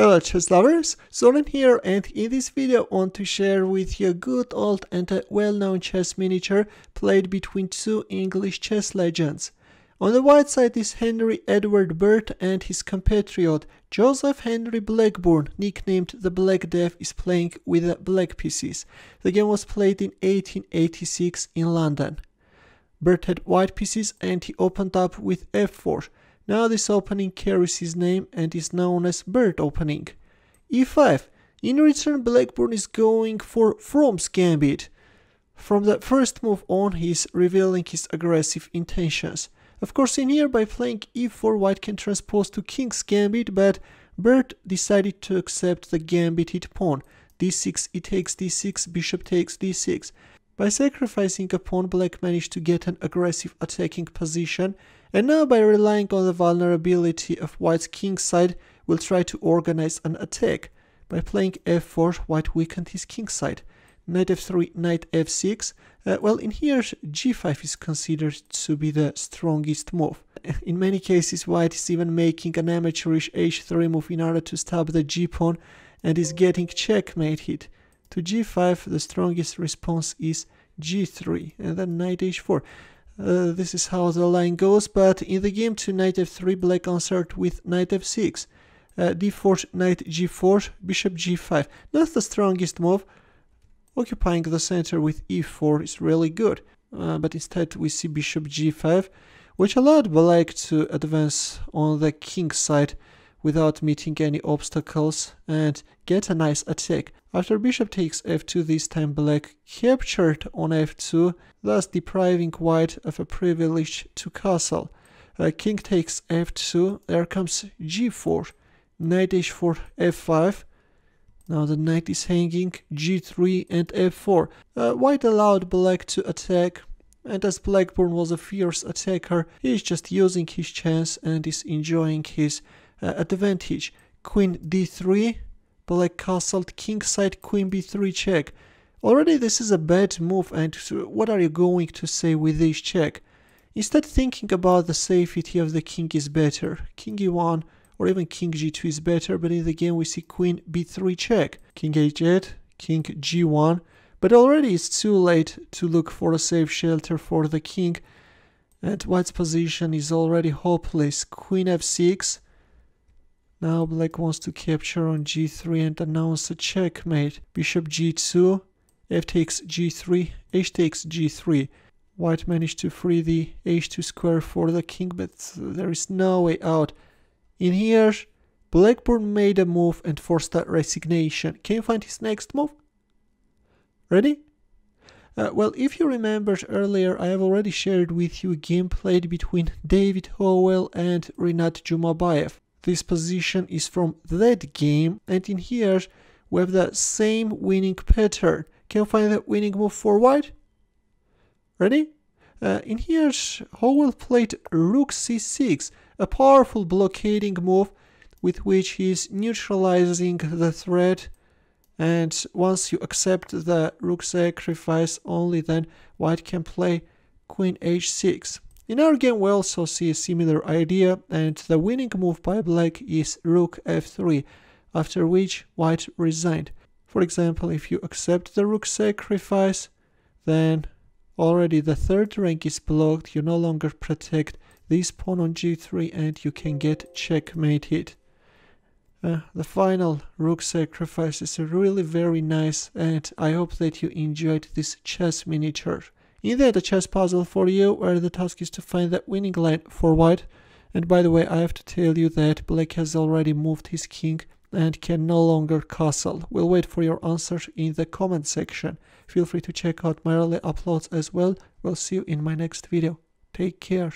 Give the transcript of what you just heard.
Hello chess lovers, Suren here and in this video I want to share with you a good old and a well-known chess miniature played between two English chess legends. On the white side is Henry Edward Bird and his compatriot Joseph Henry Blackburne, nicknamed the Black Death, is playing with the black pieces. The game was played in 1886 in London. Bird had white pieces and he opened up with f4. Now this opening carries his name and is known as bird opening. e5. In return Blackburne is going for From's gambit. From the first move on he is revealing his aggressive intentions. Of course in here by playing e4 white can transpose to king's gambit but Bird decided to accept the gambited pawn. d6 e takes d6, bishop takes d6. By sacrificing a pawn, black managed to get an aggressive attacking position, and now by relying on the vulnerability of white's king side, will try to organize an attack. By playing f4, white weakened his king side. Knight f3, knight f6. Uh, well, in here, g5 is considered to be the strongest move. In many cases, white is even making an amateurish h3 move in order to stop the g-pawn and is getting checkmated. Hit to g5, the strongest response is g3, and then knight h4. Uh, this is how the line goes, but in the game to knight f3, black answered with knight f6. Uh, d4, knight g4, bishop g5. Not the strongest move. Occupying the center with e4 is really good, uh, but instead we see bishop g5, which allowed black to advance on the king side without meeting any obstacles and get a nice attack. After bishop takes f2 this time black captured on f2 thus depriving white of a privilege to castle. Uh, king takes f2, there comes g4, knight h4 f5, now the knight is hanging, g3 and f4. Uh, white allowed black to attack, and as Blackburne was a fierce attacker, he is just using his chance and is enjoying his uh, advantage. Queen d3, black castled, king side, queen b3 check. Already this is a bad move and what are you going to say with this check? Instead thinking about the safety of the king is better. King e1 or even king g2 is better, but in the game we see queen b3 check. King h8, king g1, but already it's too late to look for a safe shelter for the king and white's position is already hopeless. Queen f6, now black wants to capture on g3 and announce a checkmate. Bishop g2, f takes g3, h takes g3. White managed to free the h2 square for the king, but there is no way out. In here, Blackburne made a move and forced a resignation. Can you find his next move? Ready? Uh, well, if you remembered earlier, I have already shared with you a game played between David Howell and Rinat Jumabayev. This position is from that game and in here we have the same winning pattern. Can you find the winning move for white? Ready? Uh, in here Howell played rook c6, a powerful blockading move with which he is neutralizing the threat and once you accept the rook sacrifice only then white can play queen h6. In our game we also see a similar idea and the winning move by black is rook f3, after which white resigned. For example, if you accept the rook sacrifice, then already the third rank is blocked, you no longer protect this pawn on g3 and you can get checkmated. Uh, the final rook sacrifice is really very nice and I hope that you enjoyed this chess miniature. In there, the chess puzzle for you, where the task is to find the winning line for white. And by the way, I have to tell you that black has already moved his king and can no longer castle. We'll wait for your answers in the comment section. Feel free to check out my early uploads as well. We'll see you in my next video. Take care.